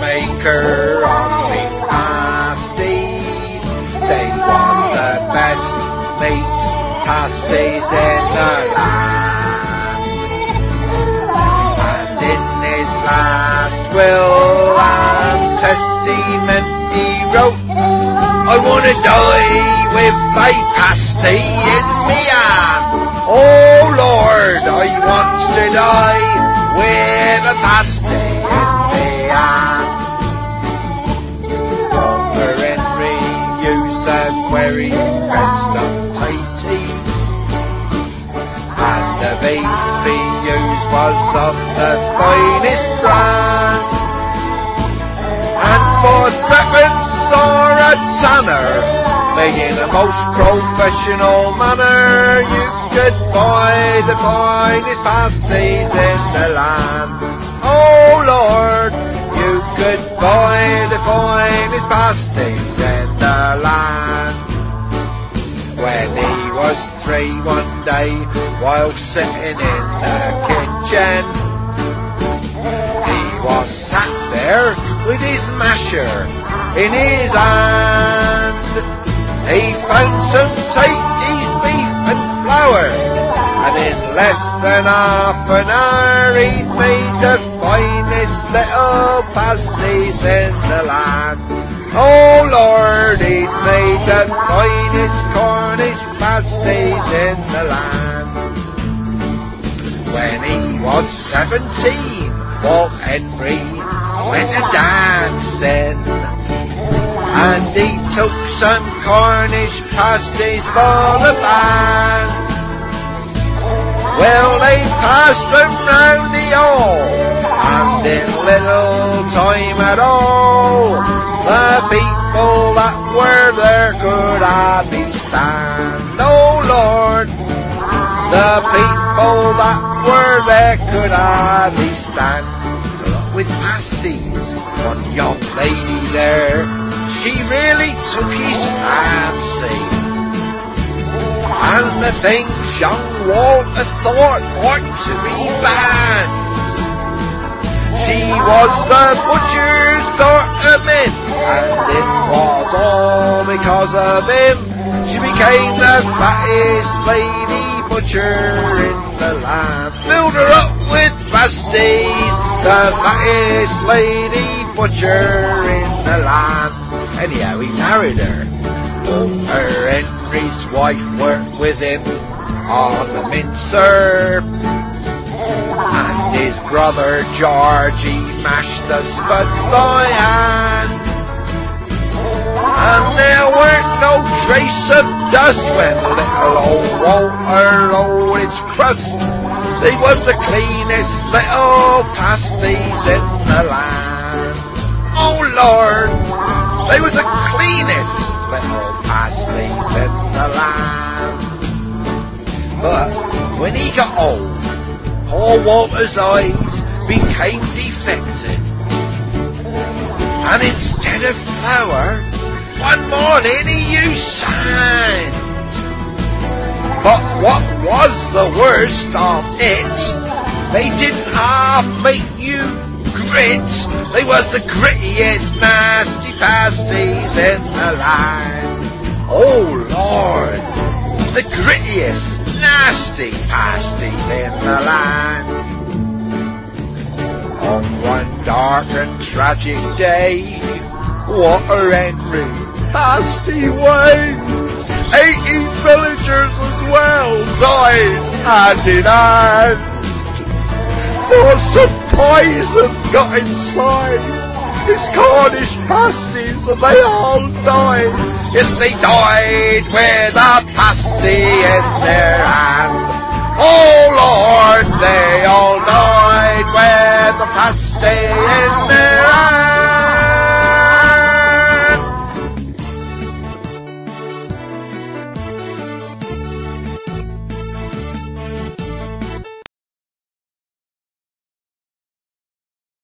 maker of me pasties. They was the best meat pasties in the land. And in his last will and testament he wrote, I wanna die with a pasty the beef was of the finest brand. And for threepence or a tanner, made in a most professional manner, you could buy the finest pasties in the land. Oh Lord, you could buy the finest pasties in the land. When he one day, while sitting in the kitchen, he was sat there with his masher in his hand. He found some Satan's beef and flour, and in less than half an hour he'd made the finest little pasties in the land. Oh Lord, he'd made the finest Pasties in the land. When he was seventeen, Walt Henry went a dancing. And he took some Cornish pasties for the band. Well, they passed them round the hall, and in little time at all, the people that were there could hardly stand. The people that were there could hardly stand. With pasties, one young lady there, she really took his fancy. And the things young Walter thought ought to be banned. She was the butcher's daughter, men, and it was all because of him. She became the fattest lady butcher in the land. Filled her up with pasties, the fattest lady butcher in the land. Anyhow, he married her. Walter Henry's wife worked with him on the mincer. And his brother Georgie mashed the spuds by hand. No trace of dust when little old Walter rolled his crust. They was the cleanest little pasties in the land. Oh Lord, they was the cleanest little pasties in the land. But when he got old, poor Walter's eyes became defective. And instead of flour, one morning used sand. But what was the worst of it? They didn't half make you grit. They was the grittiest, nasty pasties in the land. Oh Lord, the grittiest, nasty pasties in the land. On one dark and tragic day, Walter Henry passed away. Eighteen villagers as well died hand in hand. Some poison got inside his Cornish pasties and they all died. Yes, they died with a pasty in their hand. Oh Lord, they all died with a pasty.